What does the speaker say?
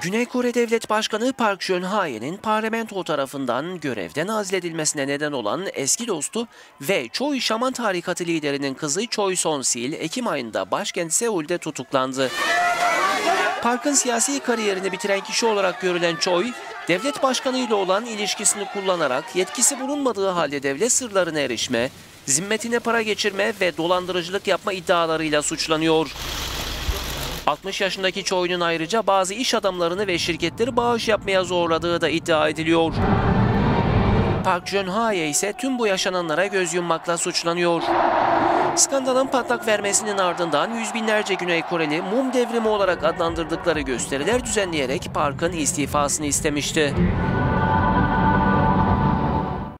Güney Kore Devlet Başkanı Park Geun-hye'nin parlamento tarafından görevden azledilmesine neden olan eski dostu ve Choi Şaman tarikatı liderinin kızı Choi Son-sil Ekim ayında başkent Seul'de tutuklandı. Park'ın siyasi kariyerini bitiren kişi olarak görülen Choi, devlet başkanıyla olan ilişkisini kullanarak yetkisi bulunmadığı halde devlet sırlarına erişme, zimmetine para geçirme ve dolandırıcılık yapma iddialarıyla suçlanıyor. 60 yaşındaki Choi'nun ayrıca bazı iş adamlarını ve şirketleri bağış yapmaya zorladığı da iddia ediliyor. Park Geun-hye ise tüm bu yaşananlara göz yummakla suçlanıyor. Skandalın patlak vermesinin ardından yüz binlerce Güney Koreli mum devrimi olarak adlandırdıkları gösteriler düzenleyerek Park'ın istifasını istemişti.